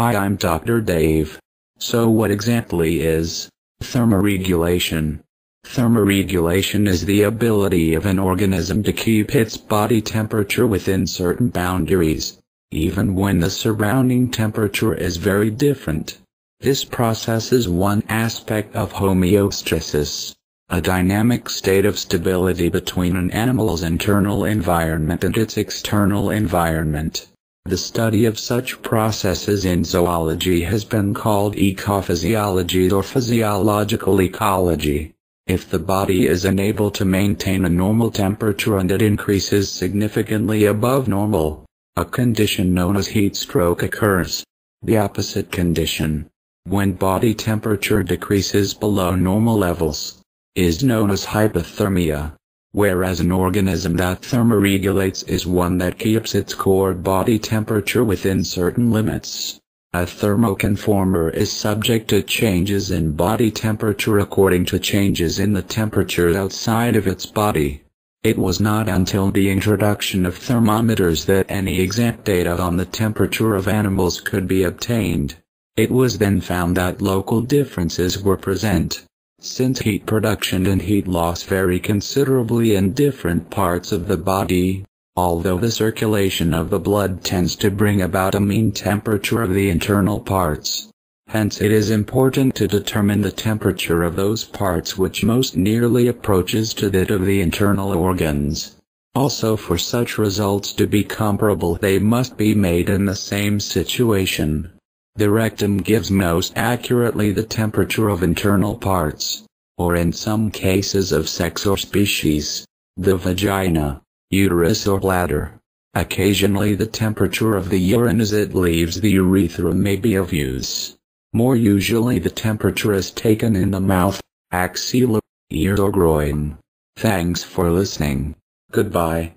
Hi, I'm Dr. Dave. So, what exactly is thermoregulation? Thermoregulation is the ability of an organism to keep its body temperature within certain boundaries, even when the surrounding temperature is very different. This process is one aspect of homeostasis, a dynamic state of stability between an animal's internal environment and its external environment. The study of such processes in zoology has been called ecophysiology or physiological ecology. If the body is unable to maintain a normal temperature and it increases significantly above normal, a condition known as heat stroke occurs. The opposite condition, when body temperature decreases below normal levels, is known as hypothermia whereas an organism that thermoregulates is one that keeps its core body temperature within certain limits. A thermoconformer is subject to changes in body temperature according to changes in the temperature outside of its body. It was not until the introduction of thermometers that any exact data on the temperature of animals could be obtained. It was then found that local differences were present. Since heat production and heat loss vary considerably in different parts of the body, although the circulation of the blood tends to bring about a mean temperature of the internal parts. Hence it is important to determine the temperature of those parts which most nearly approaches to that of the internal organs. Also for such results to be comparable they must be made in the same situation. The rectum gives most accurately the temperature of internal parts, or in some cases of sex or species, the vagina, uterus or bladder. Occasionally the temperature of the urine as it leaves the urethra may be of use. More usually the temperature is taken in the mouth, axilla, ear or groin. Thanks for listening. Goodbye.